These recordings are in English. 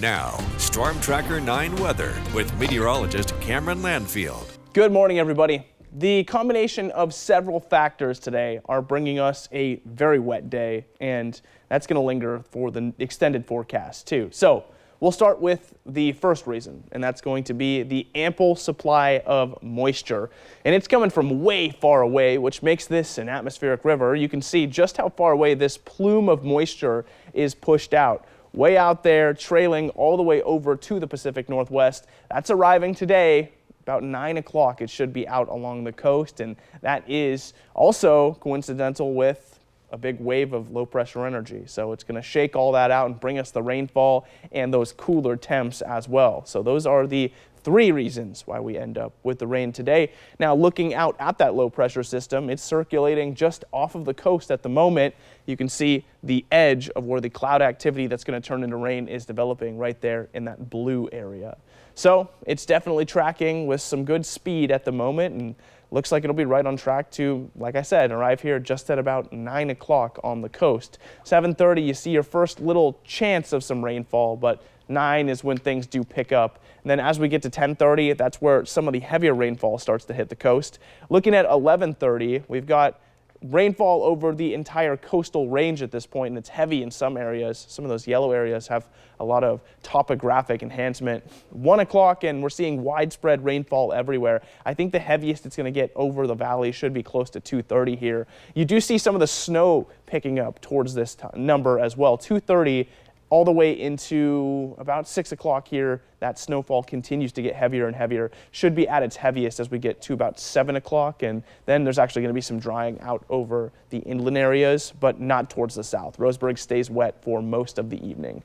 Now, Storm Tracker 9 weather with meteorologist Cameron Landfield. Good morning, everybody. The combination of several factors today are bringing us a very wet day, and that's going to linger for the extended forecast, too. So, we'll start with the first reason, and that's going to be the ample supply of moisture. And it's coming from way far away, which makes this an atmospheric river. You can see just how far away this plume of moisture is pushed out way out there, trailing all the way over to the Pacific Northwest. That's arriving today. About 9 o'clock, it should be out along the coast, and that is also coincidental with a big wave of low pressure energy. So it's going to shake all that out and bring us the rainfall and those cooler temps as well. So those are the three reasons why we end up with the rain today. Now looking out at that low pressure system, it's circulating just off of the coast at the moment. You can see the edge of where the cloud activity that's going to turn into rain is developing right there in that blue area. So it's definitely tracking with some good speed at the moment and looks like it'll be right on track to, like I said, arrive here just at about 9 o'clock on the coast. 7.30, you see your first little chance of some rainfall, but 9 is when things do pick up. And then as we get to 10.30, that's where some of the heavier rainfall starts to hit the coast. Looking at 11.30, we've got rainfall over the entire coastal range at this point, and it's heavy in some areas. Some of those yellow areas have a lot of topographic enhancement. One o'clock, and we're seeing widespread rainfall everywhere. I think the heaviest it's going to get over the valley should be close to 230 here. You do see some of the snow picking up towards this number as well. 230 all the way into about 6 o'clock here. That snowfall continues to get heavier and heavier. Should be at its heaviest as we get to about 7 o'clock. And then there's actually going to be some drying out over the inland areas, but not towards the south. Roseburg stays wet for most of the evening.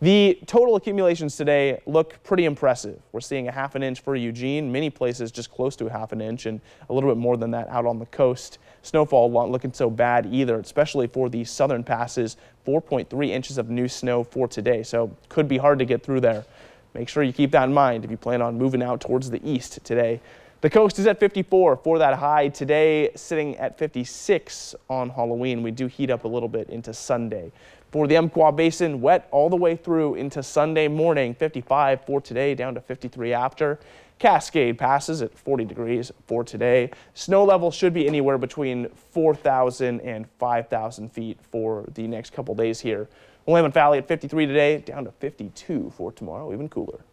The total accumulations today look pretty impressive. We're seeing a half an inch for Eugene, many places just close to a half an inch, and a little bit more than that out on the coast. Snowfall not looking so bad either, especially for the southern passes. 4.3 inches of new snow for today, so could be hard to get through there. Make sure you keep that in mind if you plan on moving out towards the east today. The coast is at 54 for that high today, sitting at 56 on Halloween. We do heat up a little bit into Sunday. For the Umpqua Basin, wet all the way through into Sunday morning, 55 for today, down to 53 after. Cascade passes at 40 degrees for today. Snow level should be anywhere between 4,000 and 5,000 feet for the next couple days here. Willamette Valley at 53 today, down to 52 for tomorrow, even cooler.